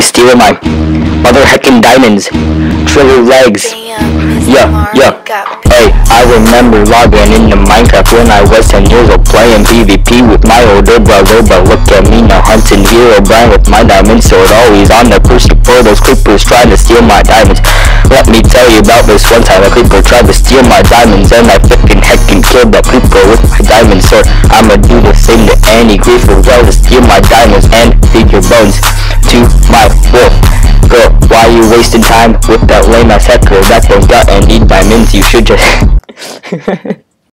be stealing my mother heckin' diamonds. Trigger legs. Yeah, yeah. Hey, I remember logging into Minecraft when I was 10 years old playing PvP with my older brother. But look at me now hunting Herobrine with my diamond sword. Always on the pursuit for those creepers trying to steal my diamonds. Let me tell you about this one time a creeper tried to steal my diamonds and I flipping heckin' killed that creeper with my diamond sword. I'ma do the same to any creeper well to steal my diamonds and feed your bones you wasting time with that lame ass hacker that don't got any diamonds? You should just